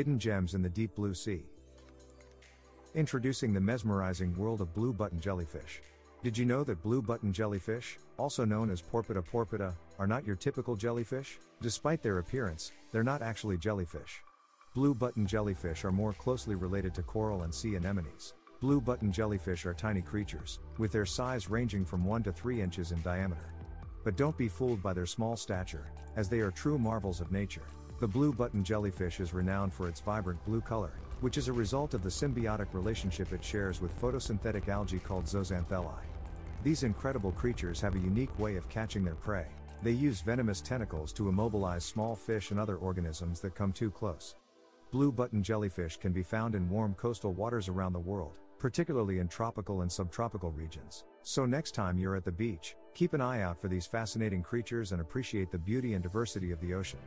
Hidden gems in the deep blue sea. Introducing the mesmerizing world of blue button jellyfish. Did you know that blue button jellyfish, also known as Porpita porpita, are not your typical jellyfish? Despite their appearance, they're not actually jellyfish. Blue button jellyfish are more closely related to coral and sea anemones. Blue button jellyfish are tiny creatures, with their size ranging from 1 to 3 inches in diameter. But don't be fooled by their small stature, as they are true marvels of nature. The blue button jellyfish is renowned for its vibrant blue color, which is a result of the symbiotic relationship it shares with photosynthetic algae called zooxanthellae. These incredible creatures have a unique way of catching their prey. They use venomous tentacles to immobilize small fish and other organisms that come too close. Blue button jellyfish can be found in warm coastal waters around the world, particularly in tropical and subtropical regions. So next time you're at the beach, keep an eye out for these fascinating creatures and appreciate the beauty and diversity of the ocean.